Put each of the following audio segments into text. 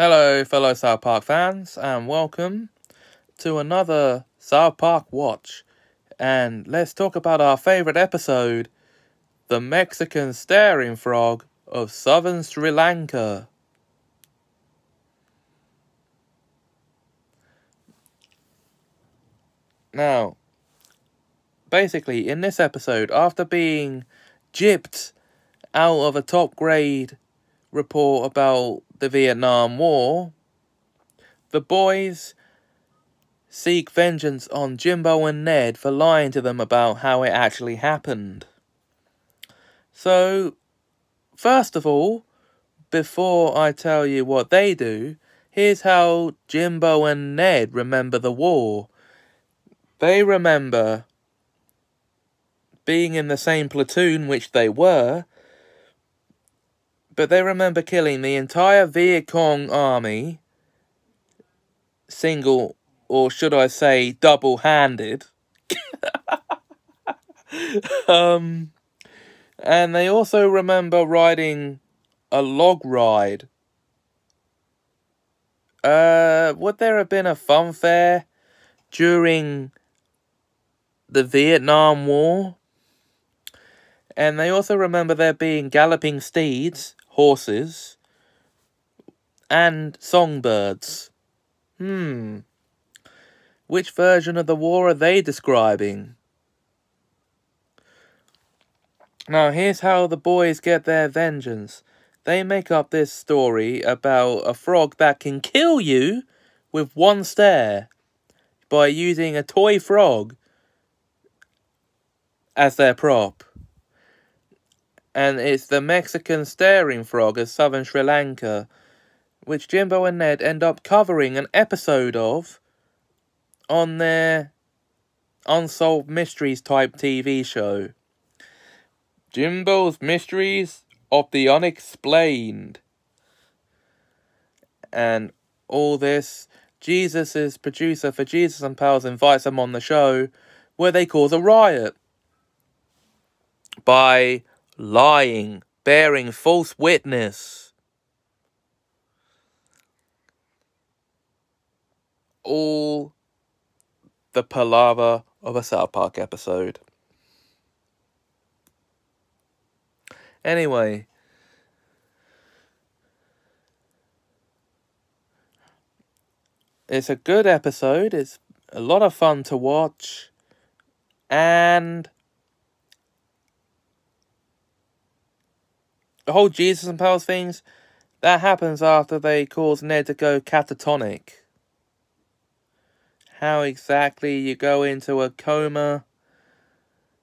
Hello, fellow South Park fans, and welcome to another South Park Watch. And let's talk about our favorite episode The Mexican Staring Frog of Southern Sri Lanka. Now, basically, in this episode, after being gypped out of a top grade report about the Vietnam War, the boys seek vengeance on Jimbo and Ned for lying to them about how it actually happened. So, first of all, before I tell you what they do, here's how Jimbo and Ned remember the war. They remember being in the same platoon, which they were, but they remember killing the entire Viet Cong army, single, or should I say, double handed. um, and they also remember riding a log ride. Uh, would there have been a fun fair during the Vietnam War? And they also remember there being galloping steeds horses, and songbirds. Hmm. Which version of the war are they describing? Now, here's how the boys get their vengeance. They make up this story about a frog that can kill you with one stare by using a toy frog as their prop and it's the Mexican staring frog of southern Sri Lanka, which Jimbo and Ned end up covering an episode of on their Unsolved Mysteries type TV show. Jimbo's Mysteries of the Unexplained. And all this, Jesus' producer for Jesus and Pals invites them on the show where they cause a riot by lying, bearing false witness. All the palaver of a South Park episode. Anyway. It's a good episode. It's a lot of fun to watch. And the whole Jesus and Pals things, that happens after they cause Ned to go catatonic. How exactly you go into a coma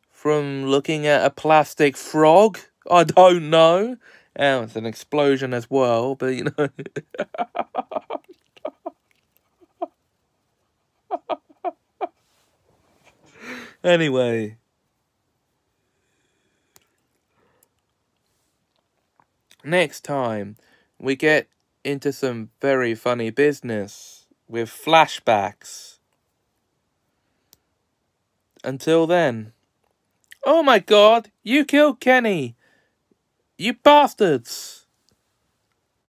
from looking at a plastic frog? I don't know. Oh, it's an explosion as well, but you know. anyway. Next time, we get into some very funny business with flashbacks. Until then. Oh my god, you killed Kenny! You bastards!